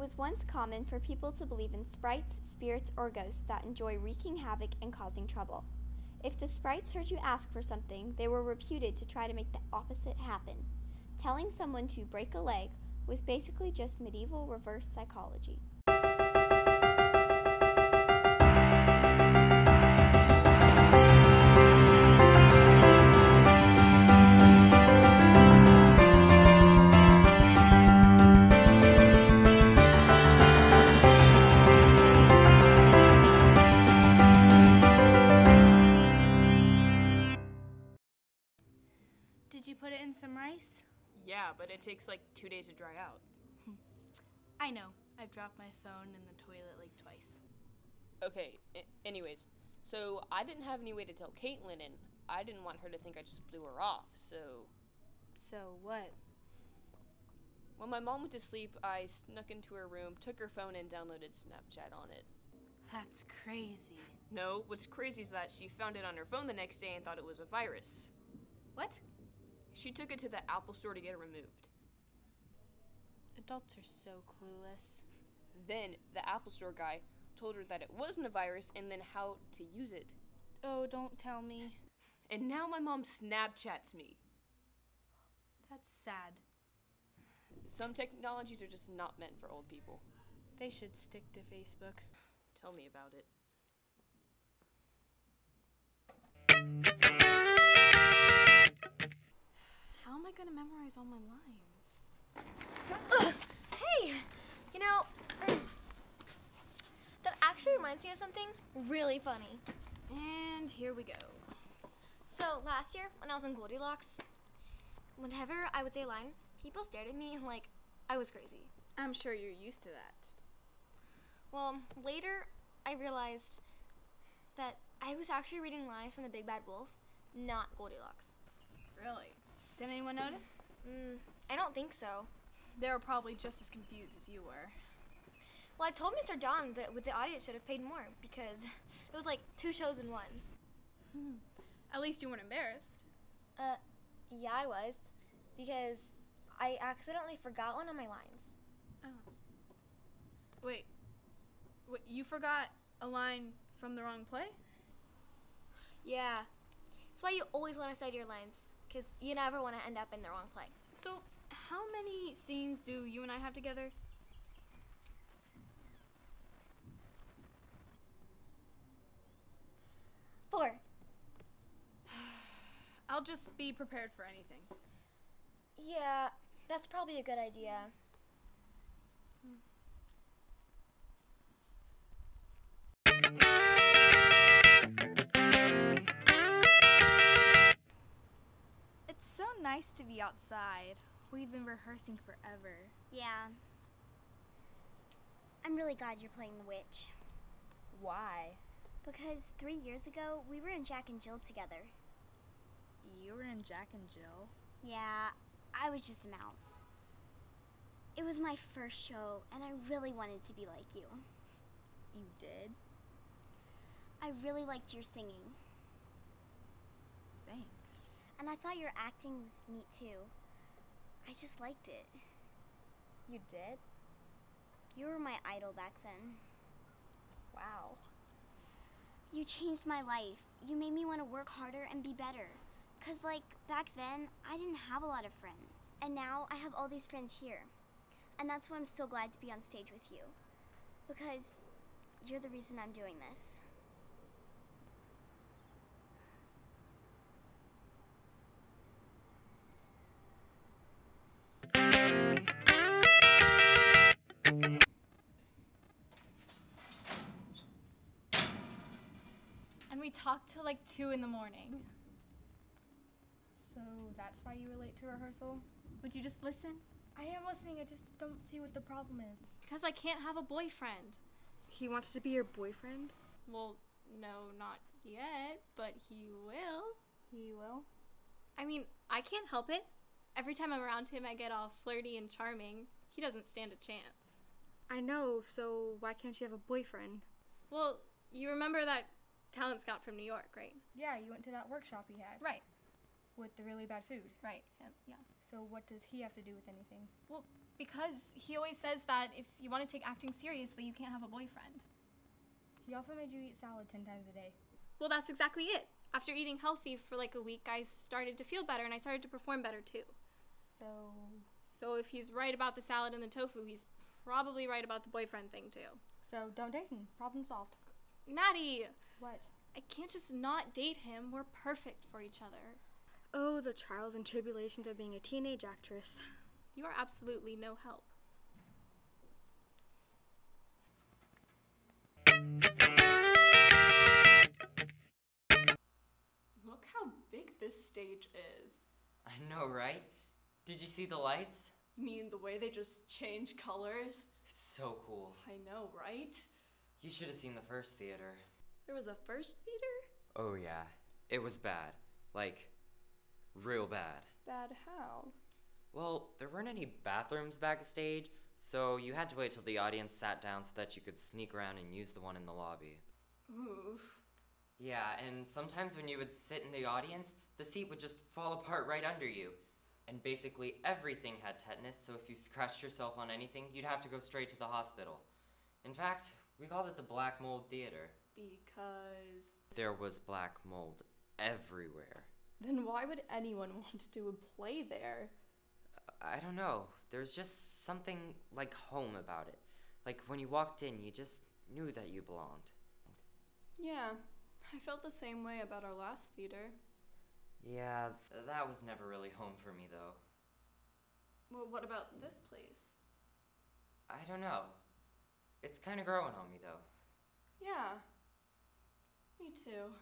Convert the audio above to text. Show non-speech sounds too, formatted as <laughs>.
was once common for people to believe in sprites, spirits, or ghosts that enjoy wreaking havoc and causing trouble. If the sprites heard you ask for something, they were reputed to try to make the opposite happen. Telling someone to break a leg was basically just medieval reverse psychology. It takes like two days to dry out. I know. I've dropped my phone in the toilet like twice. Okay, I- anyways, so I didn't have any way to tell Caitlin, and I didn't want her to think I just blew her off, so So what? when my mom went to sleep, I snuck into her room, took her phone, and downloaded Snapchat on it. That's crazy. No, what's crazy is that she found it on her phone the next day and thought it was a virus. What? She took it to the Apple store to get it removed. Adults are so clueless. Then the Apple store guy told her that it wasn't a virus and then how to use it. Oh, don't tell me. And now my mom Snapchats me. That's sad. Some technologies are just not meant for old people. They should stick to Facebook. Tell me about it. Reminds me of something really funny. And here we go. So last year, when I was in Goldilocks, whenever I would say a line, people stared at me like I was crazy. I'm sure you're used to that. Well, later I realized that I was actually reading lines from The Big Bad Wolf, not Goldilocks. Really? Did anyone notice? Mm, I don't think so. They were probably just as confused as you were. Well, I told Mr. Don that with the audience should have paid more because it was like two shows in one. At least you weren't embarrassed. Uh, yeah, I was because I accidentally forgot one of my lines. Wait. Wait, you forgot a line from the wrong play? Yeah. That's why you always want to study your lines, because you never want to end up in the wrong play. So, how many scenes do you and I have together? I'll just be prepared for anything. Yeah, that's probably a good idea. It's so nice to be outside. We've been rehearsing forever. Yeah. I'm really glad you're playing the witch. Why? Because three years ago, we were in Jack and Jill together. You were in Jack and Jill? Yeah, I was just a mouse. It was my first show, and I really wanted to be like you. You did? I really liked your singing, Thanks. and I thought your acting was neat too. I just liked it. You did? You were my idol back then. Wow. You changed my life. You made me want to work harder and be better. Cause like back then, I didn't have a lot of friends. And now I have all these friends here. And that's why I'm so glad to be on stage with you. Because you're the reason I'm doing this. And we talked till like 2 in the morning. So that's why you were late to rehearsal? Would you just listen? I am listening, I just don't see what the problem is. Because I can't have a boyfriend. He wants to be your boyfriend? Well, no, not yet, but he will. He will? I mean, I can't help it. Every time I'm around him, I get all flirty and charming. He doesn't stand a chance. I know, so why can't you have a boyfriend? Well, you remember that talent scout from New York, right? Yeah, you went to that workshop he had Right, with the really bad food. right. Yeah. So what does he have to do with anything? Well, because he always says that if you want to take acting seriously, you can't have a boyfriend. He also made you eat salad 10 times a day. Well, that's exactly it. After eating healthy for like a week, I started to feel better and I started to perform better too. So, So if he's right about the salad and the tofu, he's probably right about the boyfriend thing too. so don't date him. Problem solved. Maddie, What? I can't just not date him. We're perfect for each other. Oh, the trials and tribulations of being a teenage actress. You are absolutely no help. Look how big this stage is. I know, right? Did you see the lights? You mean the way they just change colors? It's so cool. I know, right? You should have seen the first theater. There was a first theater? Oh, yeah. It was bad. Like, real bad. Bad how? Well, there weren't any bathrooms backstage, so you had to wait till the audience sat down so that you could sneak around and use the one in the lobby. Oof. Yeah, and sometimes when you would sit in the audience, the seat would just fall apart right under you. And basically everything had tetanus, so if you scratched yourself on anything, you'd have to go straight to the hospital. In fact, we called it the Black Mold Theater. Because. There was black mold everywhere. Then why would anyone <laughs> want to do a play there? I don't know. There's just something like home about it. Like when you walked in, you just knew that you belonged. Yeah, I felt the same way about our last theater. Yeah, th- that was never really home for me though. Well, what about this place? I don't know. It's kind of growing on me though. Yeah. Me too.